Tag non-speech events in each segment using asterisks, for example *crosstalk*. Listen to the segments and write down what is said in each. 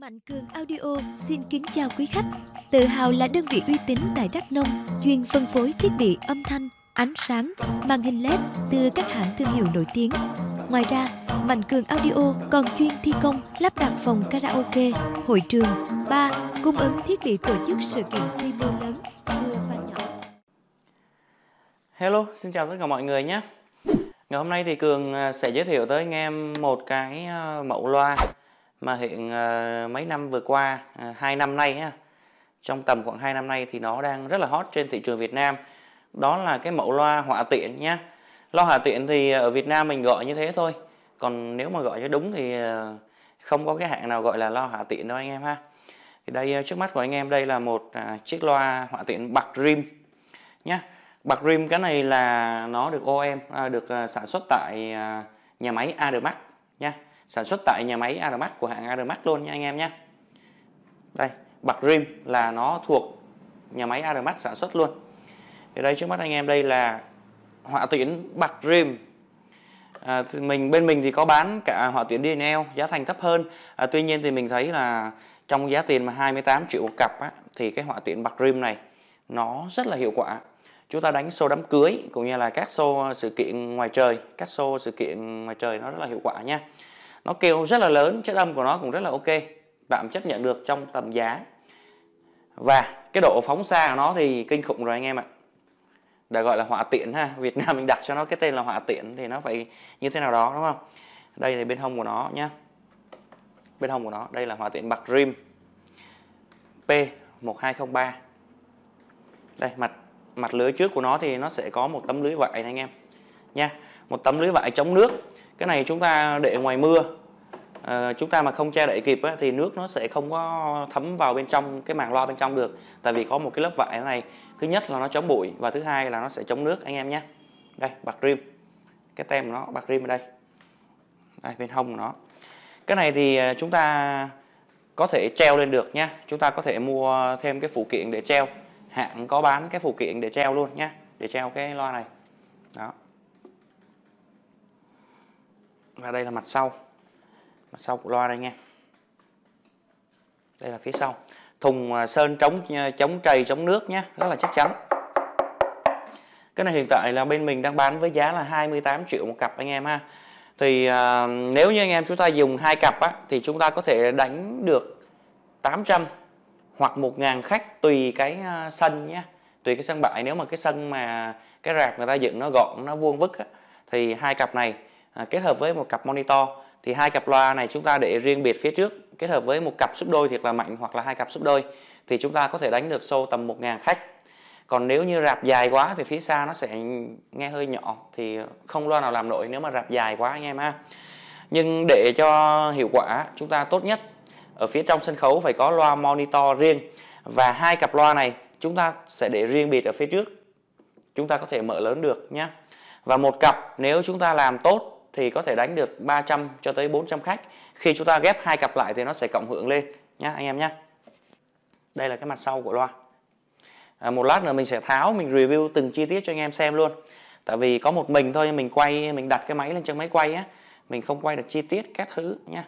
Mạnh Cường Audio xin kính chào quý khách. Tự hào là đơn vị uy tín tại Đắk Nông, chuyên phân phối thiết bị âm thanh, ánh sáng, màn hình LED từ các hãng thương hiệu nổi tiếng. Ngoài ra, Mạnh Cường Audio còn chuyên thi công, lắp đặt phòng karaoke, hội trường, bar, cung ứng thiết bị tổ chức sự kiện quy mô lớn, vừa và nhỏ. Hello, xin chào tất cả mọi người nhé. Ngày hôm nay thì Cường à, sẽ giới thiệu tới anh em một cái à, mẫu loa mà hiện uh, mấy năm vừa qua uh, hai năm nay trong tầm khoảng 2 năm nay thì nó đang rất là hot trên thị trường Việt Nam. Đó là cái mẫu loa họa tiện nhá. Loa họa tiện thì ở Việt Nam mình gọi như thế thôi. Còn nếu mà gọi cho đúng thì uh, không có cái hãng nào gọi là loa họa tiện đâu anh em ha. Thì đây trước mắt của anh em đây là một uh, chiếc loa họa tiện bạc rim nhá. Bạc rim cái này là nó được OEM uh, được uh, sản xuất tại uh, nhà máy Ademax nha sản xuất tại nhà máy Aramax của hãng Aramax luôn nha anh em nhé. Đây bạc rim là nó thuộc nhà máy Aramax sản xuất luôn. Thì đây trước mắt anh em đây là họa tuyến bạc rim. À, thì mình bên mình thì có bán cả họa tuyến DNL giá thành thấp hơn. À, tuy nhiên thì mình thấy là trong giá tiền mà 28 triệu một cặp á, thì cái họa tiễn bạc rim này nó rất là hiệu quả. Chúng ta đánh show đám cưới cũng như là các show sự kiện ngoài trời các show sự kiện ngoài trời nó rất là hiệu quả nha nó kêu rất là lớn, chất âm của nó cũng rất là ok. Tạm chấp nhận được trong tầm giá. Và cái độ phóng xa của nó thì kinh khủng rồi anh em ạ. Đã gọi là hỏa tiện ha. Việt Nam mình đặt cho nó cái tên là hỏa tiện thì nó phải như thế nào đó, đúng không? Đây là bên hông của nó nhá. Bên hông của nó, đây là hỏa tiện bạc rim. P1203 đây, mặt mặt lưới trước của nó thì nó sẽ có một tấm lưới vải này anh em. Nha, một tấm lưới vải chống nước cái này chúng ta để ngoài mưa. À, chúng ta mà không che đậy kịp á, thì nước nó sẽ không có thấm vào bên trong cái màng loa bên trong được. Tại vì có một cái lớp vải này. Thứ nhất là nó chống bụi và thứ hai là nó sẽ chống nước anh em nhé. Đây bạc rim. Cái tem của nó bạc rim ở đây. Đây bên hông của nó. Cái này thì ờ, chúng ta có thể treo lên được nha chúng ta có thể mua thêm cái phụ kiện để treo. Hãng có bán cái phụ kiện để treo luôn nha để treo cái loa này. Đó và đây là mặt sau. Mặt sau của loa đây nha. Đây là phía sau. Thùng à, sơn chống à, chống trầy chống nước nhé rất là chắc chắn. Cái này hiện tại là bên mình đang bán với giá là 28 triệu một cặp anh em ha. Thì à, nếu như anh em chúng ta dùng hai cặp á, thì chúng ta có thể đánh được 800 hoặc 1.000 khách tùy cái à, sân nhé tùy cái sân bãi. Nếu mà cái sân mà cái rạp người ta dựng nó gọn nó vuông vức á, thì hai cặp này à, kết hợp với một cặp monitor. Thì hai cặp loa này chúng ta để riêng biệt phía trước. Kết hợp với một cặp xúc đôi thiệt là mạnh hoặc là hai cặp xúc đôi thì chúng ta có thể đánh được show tầm 1.000 khách. Còn nếu như rạp dài quá thì phía xa nó sẽ nghe hơi nhỏ thì không loa nào làm nổi nếu mà rạp dài quá anh em ha. Nhưng để cho hiệu quả chúng ta tốt nhất ở phía trong sân khấu phải có loa monitor riêng. Và hai cặp loa này chúng ta sẽ để riêng biệt ở phía trước. Chúng ta có thể mở lớn được nhé và một cặp nếu chúng ta làm tốt thì có thể đánh được 300 cho tới 400 khách. Khi chúng ta ghép hai cặp lại thì nó sẽ cộng hưởng lên nhá anh em nhá. Đây là cái mặt sau của loa. À, một lát nữa mình sẽ tháo mình review từng chi tiết cho anh em xem luôn. Tại vì có một mình thôi mình quay mình đặt cái máy lên chân máy quay á mình không quay được chi tiết các thứ nhá.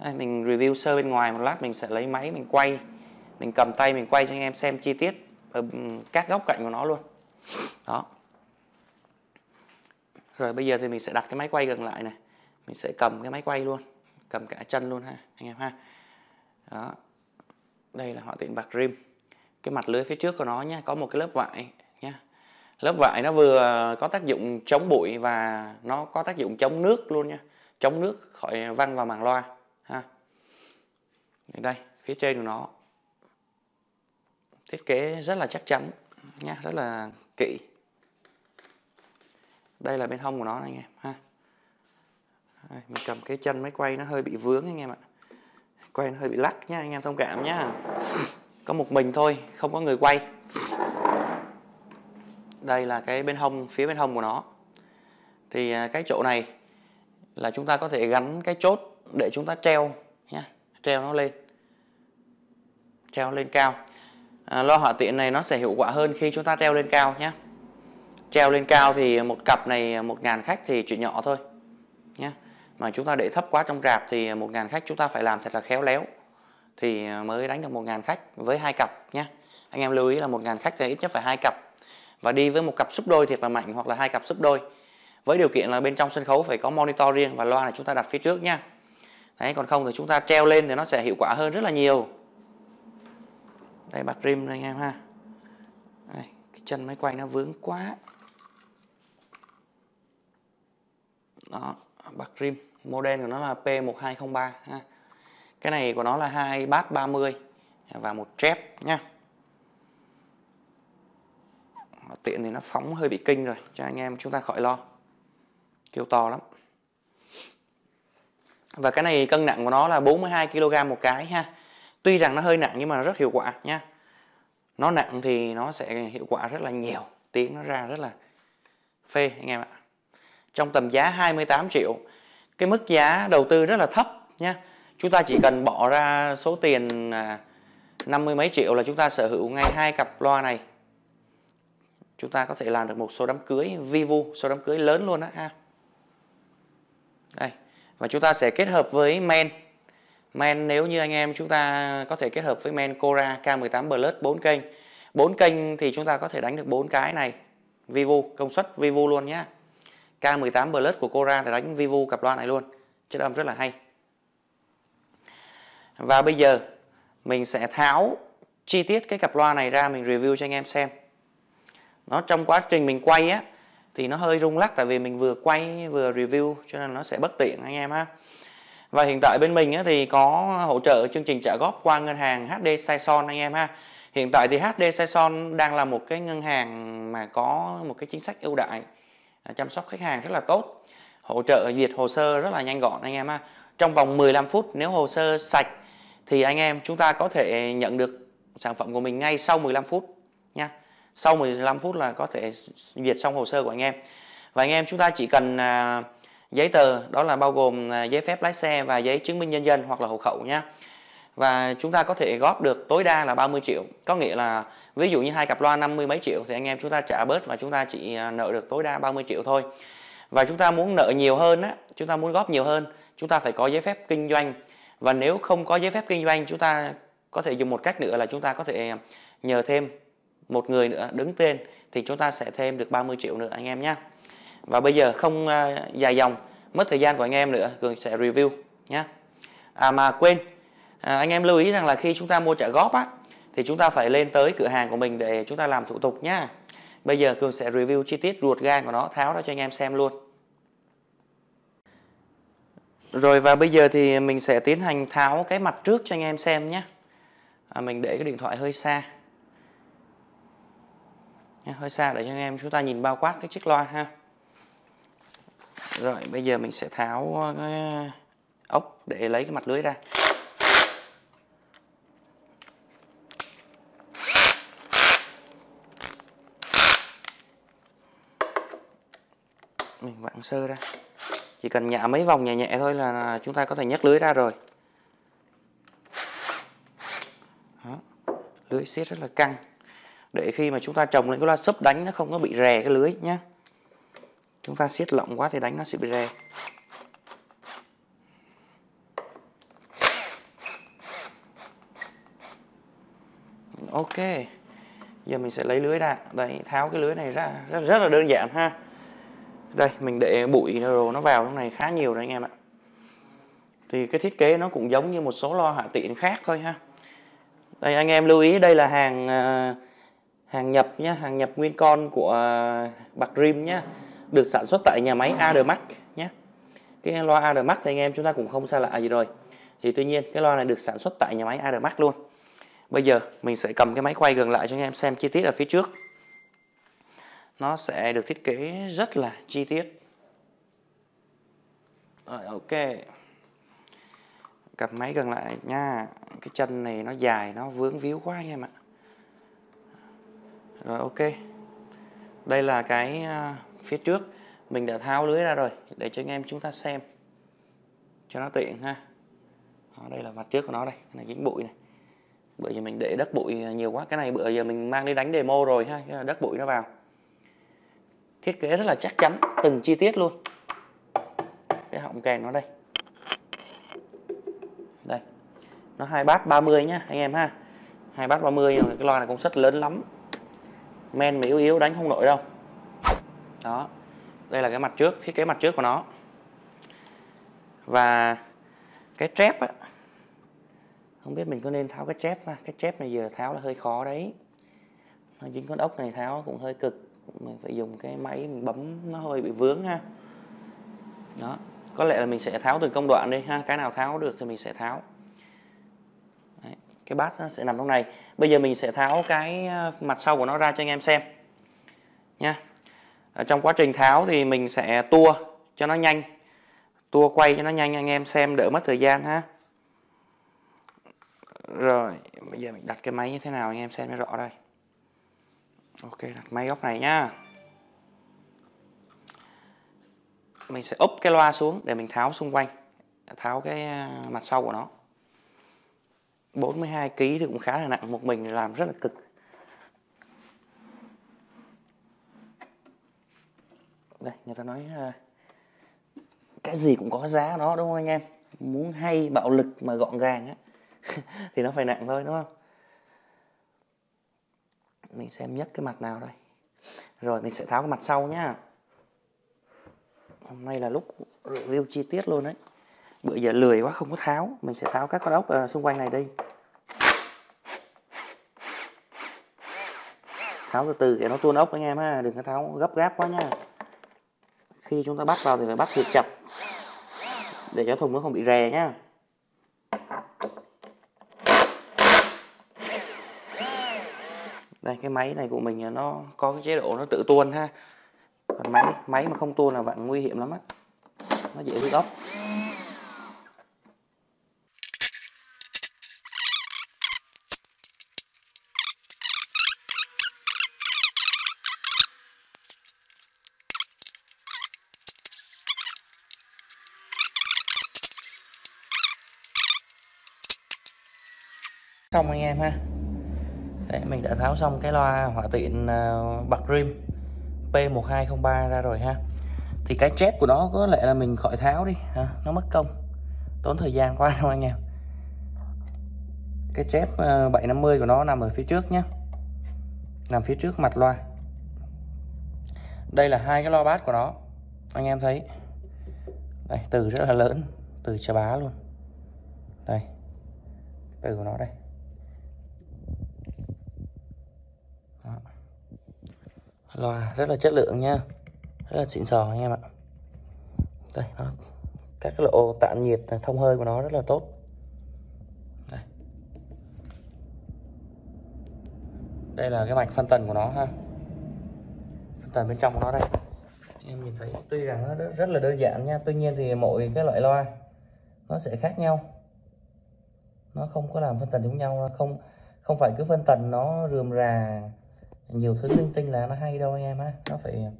Đây, mình review sơ bên ngoài một lát mình sẽ lấy máy mình quay. Mình cầm tay mình quay cho anh em xem chi tiết ở các góc cạnh của nó luôn. Đó rồi bây giờ thì mình sẽ đặt cái máy quay gần lại này. Mình sẽ cầm cái máy quay luôn cầm cả chân luôn ha anh em ha. Đó đây là họ tiện bạc rim. Cái mặt lưới phía trước của nó nhá có một cái lớp vải nhá, lớp vải nó vừa có tác dụng chống bụi và nó có tác dụng chống nước luôn nha chống nước khỏi văng vào màng loa ha. Đây phía trên của nó. Thiết kế rất là chắc chắn nha rất là kỹ đây là bên hông của nó anh em ha. Đây, mình cầm cái chân máy quay nó hơi bị vướng anh em ạ. Quay nó hơi bị lắc nha anh em thông cảm nhá. Có một mình thôi không có người quay. Đây là cái bên hông phía bên hông của nó. Thì à, cái chỗ này là chúng ta có thể gắn cái chốt để chúng ta treo nhá treo nó lên. Treo lên cao. À, loa hỏa tiện này nó sẽ hiệu quả hơn khi chúng ta treo lên cao nhé treo lên cao thì một cặp này một ngàn khách thì chuyện nhỏ thôi nhé mà chúng ta để thấp quá trong rạp thì một ngàn khách chúng ta phải làm thật là khéo léo thì mới đánh được 1.000 khách với hai cặp nhé anh em lưu ý là 1.000 khách thì ít nhất phải hai cặp. Và đi với một cặp súp đôi thiệt là mạnh hoặc là hai cặp súp đôi. Với điều kiện là bên trong sân khấu phải có monitor riêng và loa này chúng ta đặt phía trước nha đấy còn không thì chúng ta treo lên thì nó sẽ hiệu quả hơn rất là nhiều. Đây bạc rim đây anh em ha. Đây, cái chân máy quay nó vướng quá. Đó, bạc rim, model của nó là P1203 ha. Cái này của nó là hai bát 30 và một chép, nha. Tiện thì nó phóng hơi bị kinh rồi, cho anh em chúng ta khỏi lo. Kêu to lắm. Và cái này cân nặng của nó là 42 kg một cái, ha. Tuy rằng nó hơi nặng nhưng mà nó rất hiệu quả, nha. Nó nặng thì nó sẽ hiệu quả rất là nhiều, tiếng nó ra rất là phê, anh em ạ trong tầm giá 28 triệu. Cái mức giá đầu tư rất là thấp nha chúng ta chỉ cần bỏ ra số tiền à, năm mươi mấy triệu là chúng ta sở hữu ngay hai cặp loa này. Chúng ta có thể làm được một số đám cưới vivu số đám cưới lớn luôn đó ha. Đây, và chúng ta sẽ kết hợp với men. Men nếu như anh em chúng ta có thể kết hợp với men Cora K18 Plus 4 kênh. 4 kênh thì chúng ta có thể đánh được 4 cái này. Vivu công suất vivu luôn nhé K18 Plus của Cora thì đánh vivu cặp loa này luôn. Chất âm rất là hay. Và bây giờ mình sẽ tháo chi tiết cái cặp loa này ra mình review cho anh em xem. Nó trong quá trình mình quay á thì nó hơi rung lắc tại vì mình vừa quay vừa review cho nên nó sẽ bất tiện anh em ha và hiện tại bên mình á, thì có hỗ trợ chương trình trả góp qua ngân hàng HD Saison anh em ha. Hiện tại thì HD Saison đang là một cái ngân hàng mà có một cái chính sách ưu đãi. Ờ, chăm sóc khách hàng rất là tốt. Hỗ trợ duyệt hồ sơ rất là nhanh gọn anh em ha. Trong vòng 15 phút nếu hồ sơ sạch thì anh em chúng ta có thể nhận được sản phẩm của mình ngay sau 15 phút nha. Sau 15 phút là có thể duyệt xong hồ sơ của anh em. Và anh em chúng ta chỉ cần à, giấy tờ đó là bao gồm à, giấy phép lái xe và giấy chứng minh nhân dân hoặc là hộ khẩu nhé và chúng ta có thể góp được tối đa là 30 triệu. Có nghĩa là ví dụ như hai cặp loa 50 mấy triệu thì anh em chúng ta trả bớt và chúng ta chỉ à, nợ được tối đa 30 triệu thôi. Và chúng ta muốn nợ nhiều hơn á, chúng ta muốn góp nhiều hơn, chúng ta phải có giấy phép kinh doanh. Và nếu không có giấy phép kinh doanh, chúng ta có thể dùng một cách nữa là chúng ta có thể à, nhờ thêm một người nữa đứng tên thì chúng ta sẽ thêm được 30 triệu nữa, anh em nhé và bây giờ không à, dài dòng, mất thời gian của anh em nữa, cường sẽ review nhé à mà quên à, anh em lưu ý rằng là khi chúng ta mua trả góp á thì chúng ta phải lên tới cửa hàng của mình để chúng ta làm thủ tục nhá bây giờ cường sẽ review chi tiết ruột gan của nó tháo ra cho anh em xem luôn. Rồi và bây giờ thì mình sẽ tiến hành tháo cái mặt trước cho anh em xem nhé. À, mình để cái điện thoại hơi xa. Hơi xa để cho anh em chúng ta nhìn bao quát cái chiếc loa ha. Rồi bây giờ mình sẽ tháo cái ốc để lấy cái mặt lưới ra. Mình vặn sơ ra. Chỉ cần nhả mấy vòng nhẹ nhẹ thôi là chúng ta có thể nhấc lưới ra rồi. Đó. lưới siết rất là căng. Để khi mà chúng ta trồng lên cái loa sấp đánh nó không có bị rè cái lưới nhé chúng ta siết lỏng quá thì đánh nó sẽ bị rè. Ok. Giờ mình sẽ lấy lưới ra. Đây tháo cái lưới này ra. Rất, rất là đơn giản ha đây, mình để bụi rồi nó vào trong này khá nhiều đấy anh em ạ. Thì cái thiết kế nó cũng giống như một số loa hạ tiện khác thôi ha. Đây, anh em lưu ý, đây là hàng à, hàng nhập nhé hàng nhập nguyên con của bạc rim nhé được sản xuất tại nhà máy Admax nhé cái loa Admax thì anh em chúng ta cũng không xa lạ gì rồi. Thì tuy nhiên, cái loa này được sản xuất tại nhà máy Admax luôn. Bây giờ mình sẽ cầm cái máy quay gần lại cho anh em xem chi tiết ở phía trước nó sẽ được thiết kế rất là chi tiết. Rồi ok. Cầm máy gần lại nha. Cái chân này nó dài nó vướng víu quá anh em ạ. Rồi ok. Đây là cái à, phía trước. Mình đã tháo lưới ra rồi để cho anh em chúng ta xem. Cho nó tiện ha. Đó, đây là mặt trước của nó đây cái này dính bụi này. Bởi vì mình để đất bụi nhiều quá cái này bữa giờ mình mang đi đánh demo rồi ha đất bụi nó vào thiết kế rất là chắc chắn, từng chi tiết luôn. Cái họng kèn nó đây. Đây, nó hai bát 30 nhá, anh em ha. Hai bát 30 mươi cái loa này công suất lớn lắm. Men mà yếu yếu, đánh không nổi đâu. Đó, đây là cái mặt trước, thiết kế mặt trước của nó. Và cái trép á, không biết mình có nên tháo cái chép ra. Cái chép này giờ tháo là hơi khó đấy. Nó chính con ốc này tháo cũng hơi cực mình phải dùng cái máy mình bấm nó hơi bị vướng ha. Đó có lẽ là mình sẽ tháo từng công đoạn đi ha cái nào tháo được thì mình sẽ tháo. Đấy, cái bát nó sẽ nằm trong này. Bây giờ mình sẽ tháo cái ờ, mặt sau của nó ra cho anh em xem nha. Ở trong quá trình tháo thì mình sẽ tua cho nó nhanh tua quay cho nó nhanh anh em xem đỡ mất thời gian ha. Rồi bây giờ mình đặt cái máy như thế nào anh em xem cho rõ đây ok, đặt máy góc này nhá. Mình sẽ úp cái loa xuống để mình tháo xung quanh, tháo cái à, mặt sau của nó. 42 kg thì cũng khá là nặng, một mình làm rất là cực. Đây, người ta nói à, cái gì cũng có giá nó đúng không anh em? Muốn hay bạo lực mà gọn gàng á, *laughs* thì nó phải nặng thôi, đúng không? Mình xem nhất cái mặt nào đây. Rồi mình sẽ tháo cái mặt sau nhá. Hôm nay là lúc review chi tiết luôn đấy. Bữa giờ lười quá không có tháo. Mình sẽ tháo các con ốc uh, xung quanh này đi. Tháo từ từ để nó tuôn ốc anh em ha. Đừng có tháo gấp gáp quá nha. Khi chúng ta bắt vào thì phải bắt thiệt chặt. Để cho thùng nó không bị rè nhá. Đây, cái máy này của mình nó có cái chế độ nó tự tuôn ha. Còn máy máy mà không tuôn là vẫn nguy hiểm lắm á. Nó dễ hư ốc xong anh em ha. Đấy, mình đã tháo xong cái loa hỏa tiện uh, bạc rim P1203 ra rồi ha. Thì cái chép của nó có lẽ là mình khỏi tháo đi ha? nó mất công. Tốn thời gian quá đâu anh em. Cái chép à, uh, 750 của nó nằm ở phía trước nhé nằm phía trước mặt loa. Đây là hai cái loa bát của nó anh em thấy. Đây từ rất là lớn từ chà bá luôn. Đây từ của nó đây. Loa rất là chất lượng nha. Rất là xịn sò anh em ạ. Đây đó. các cái lỗ tản nhiệt à, thông hơi của nó rất là tốt. Đây. đây là cái mạch phân tần của nó ha. Phân tần bên trong của nó đây. Em nhìn thấy, tuy rằng nó rất là đơn giản nha, tuy nhiên thì mỗi cái loại loa nó sẽ khác nhau. Nó không có làm phân tần giống nhau không không phải cứ phân tần nó rườm rà nhiều thứ linh tinh là nó hay đâu anh em á nó phải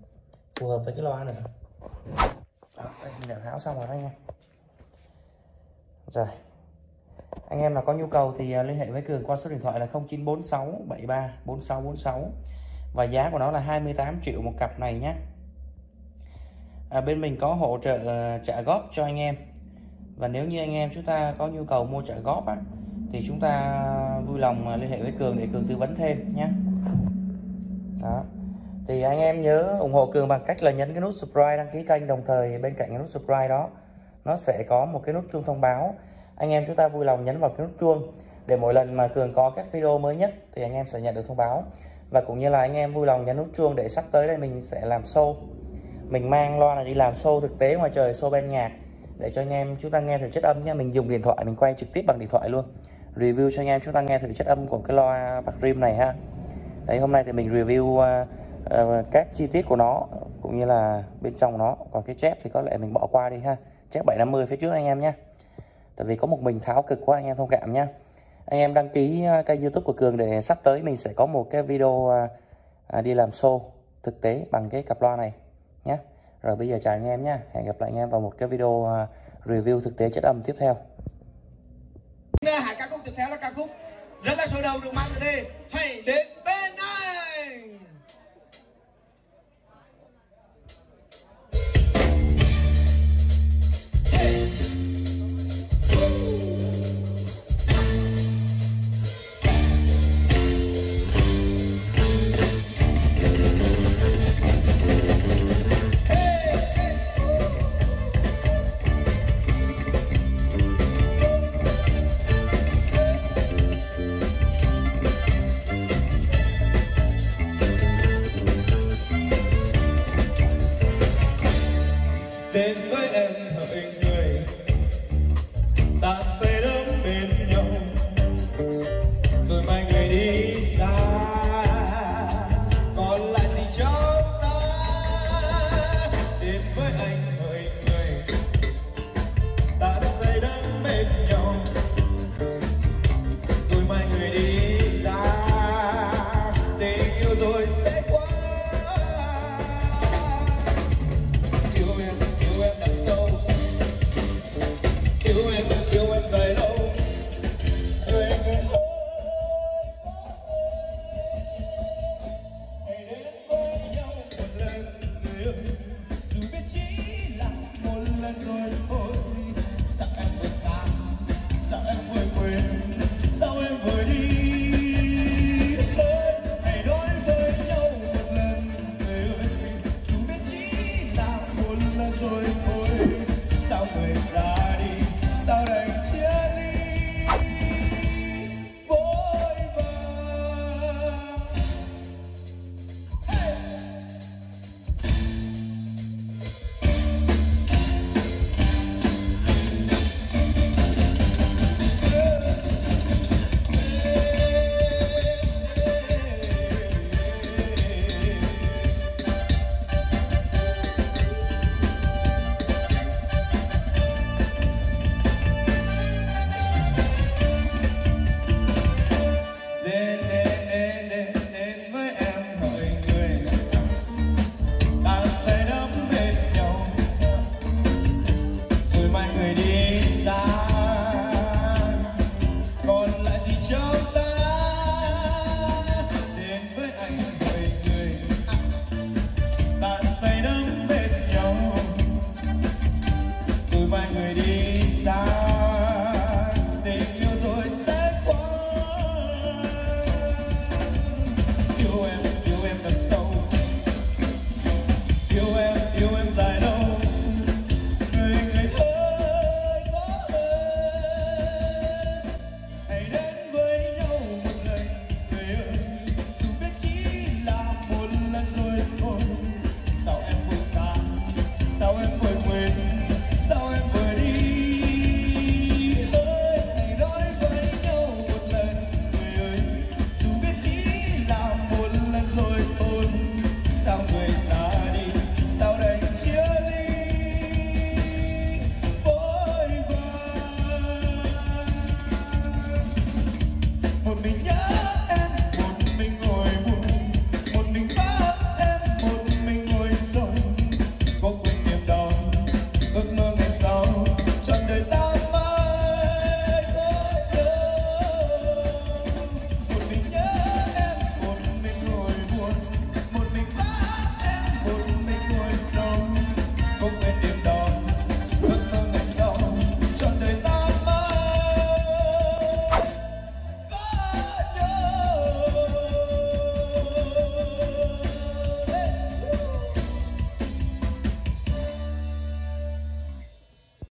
phù hợp với cái loa nữa. Đó, đây mình đã tháo xong rồi đấy nha rồi anh em nào có nhu cầu thì à, liên hệ với Cường qua số điện thoại là 0946 73 46 46 và giá của nó là 28 triệu một cặp này nhé à, bên mình có hỗ trợ à, trả góp cho anh em. Và nếu như anh em chúng ta có nhu cầu mua trả góp á, thì chúng ta vui lòng à, liên hệ với Cường để Cường tư vấn thêm nhé đó. Thì anh em nhớ ủng hộ Cường bằng cách là nhấn cái nút subscribe, đăng ký kênh. Đồng thời bên cạnh cái nút subscribe đó, nó sẽ có một cái nút chuông thông báo. Anh em chúng ta vui lòng nhấn vào cái nút chuông để mỗi lần mà Cường có các video mới nhất thì anh em sẽ nhận được thông báo. Và cũng như là anh em vui lòng nhấn nút chuông để sắp tới đây mình sẽ làm show. Mình mang loa này đi làm show thực tế ngoài trời, show bên nhạc, để cho anh em chúng ta nghe thử chất âm nha mình dùng điện thoại, mình quay trực tiếp bằng điện thoại luôn. Review cho anh em chúng ta nghe thử chất âm của cái loa bạc rim này ha đấy hôm nay thì mình review uh, uh, các chi tiết của nó cũng như là bên trong nó. Còn cái chép thì có lẽ mình bỏ qua đi ha. Chép 750 phía trước anh em nhé. Tại vì có một mình tháo cực quá anh em thông cảm nhá anh em đăng ký ờ, kênh youtube của cường để sắp tới mình sẽ có một cái video uh, đi làm show thực tế bằng cái cặp loa này nhé. Rồi bây giờ chào anh em nhé. Hẹn gặp lại anh em vào một cái video uh, review thực tế chất âm tiếp theo. Hai ca khúc tiếp theo là ca khúc rất là sôi đầu được mang tới đây. ten